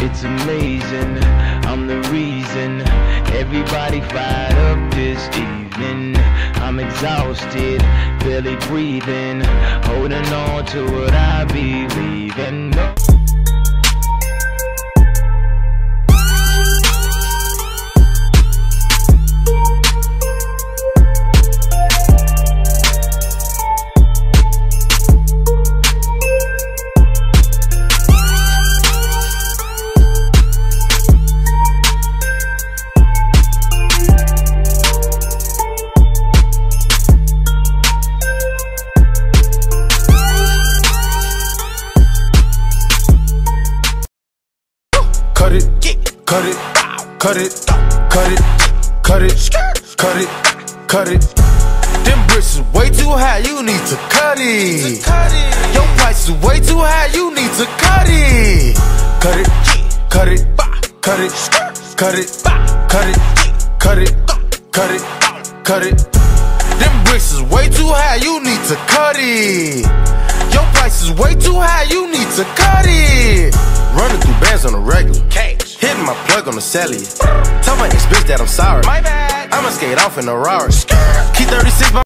It's amazing, I'm the reason. Everybody fired up this evening. I'm exhausted, barely breathing. Holding on to what I believe in Cut it, cut it, cut it, cut it, cut it, cut it, cut it. Them bricks is way too high, you need to cut it. Your price is way too high, you need to cut it. Cut it, cut it, cut it, cut it, cut it, cut it, cut it, cut it. Them bricks is way too high, you need to cut it. Your price is way too high, you need to cut it. My plug on the celly. Tell my ex bitch that I'm sorry. My bad. I'ma skate off in a Rari. Key 36 by